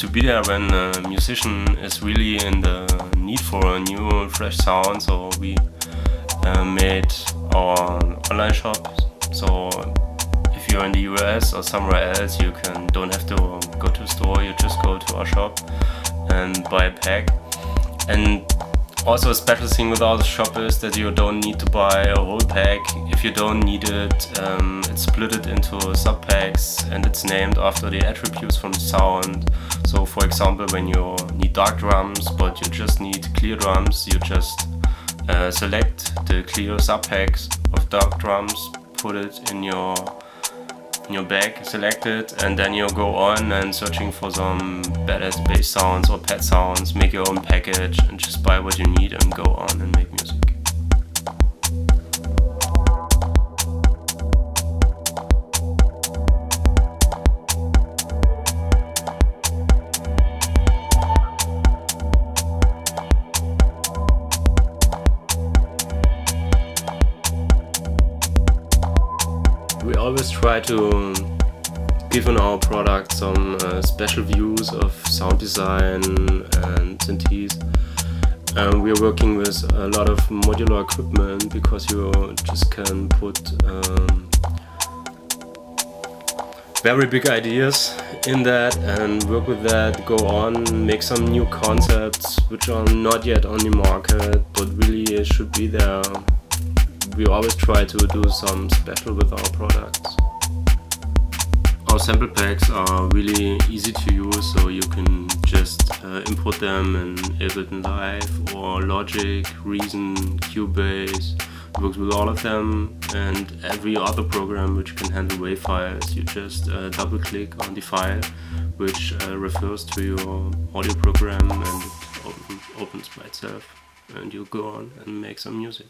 to be there when a musician is really in the need for a new fresh sound. So we uh, made our online shop. So if you're in the US or somewhere else, you can don't have to go to a store. You just go to our shop and buy a pack. And also a special thing with our shop is that you don't need to buy a whole pack. If you don't need it, um, it's split it into sub packs and it's named after the attributes from the sound. So for example, when you need dark drums but you just need clear drums, you just uh, select the clear sub packs of dark drums, put it in your in your bag, select it, and then you'll go on and searching for some badass bass sounds or pad sounds, make your own package and just buy what you need and go on and make music. We always try to give on our product some uh, special views of sound design and synthes. Um, we are working with a lot of modular equipment because you just can put um, very big ideas in that and work with that, go on, make some new concepts which are not yet on the market but really should be there we always try to do some special with our products. Our sample packs are really easy to use, so you can just uh, import them in Ableton Live or Logic, Reason, Cubase. It works with all of them and every other program which can handle WAV files. You just uh, double click on the file which uh, refers to your audio program and it open, opens by itself and you go on and make some music.